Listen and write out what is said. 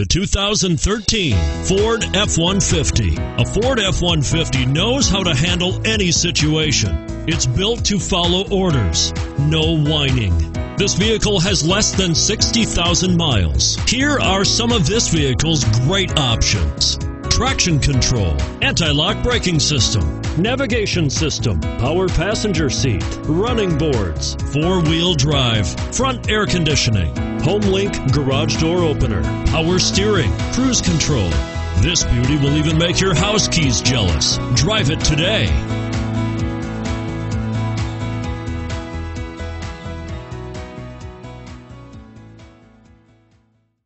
The 2013 Ford F-150. A Ford F-150 knows how to handle any situation. It's built to follow orders, no whining. This vehicle has less than 60,000 miles. Here are some of this vehicle's great options. Traction control, anti-lock braking system, navigation system, power passenger seat, running boards, four-wheel drive, front air conditioning, HomeLink garage door opener, power steering, cruise control. This beauty will even make your house keys jealous. Drive it today.